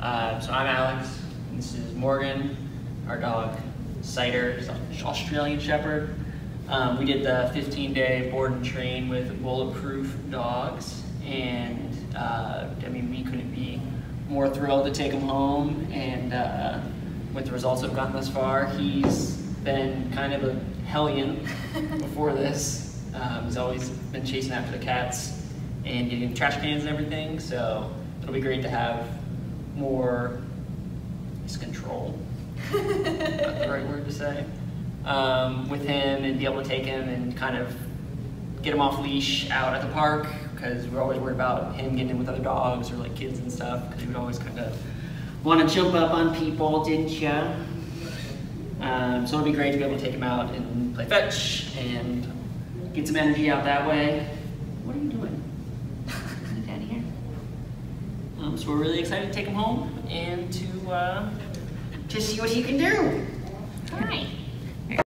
Uh, so I'm Alex, and this is Morgan, our dog Cider, he's an Australian Shepherd. Um, we did the 15-day board and train with Bulletproof Dogs, and uh, I mean we couldn't be more thrilled to take him home. And uh, with the results we've gotten thus far, he's been kind of a hellion before this. Um, he's always been chasing after the cats and getting trash cans and everything. So it'll be great to have more his control. Not the right word to say. Um, with him and be able to take him and kind of get him off leash out at the park because we're always worried about him getting in with other dogs or like kids and stuff because he would always kind of want to jump up on people, didn't you? Um, so it'd be great to be able to take him out and play fetch and get some energy out that way. What are you doing? Um, so we're really excited to take him home and to uh, to see what he can do.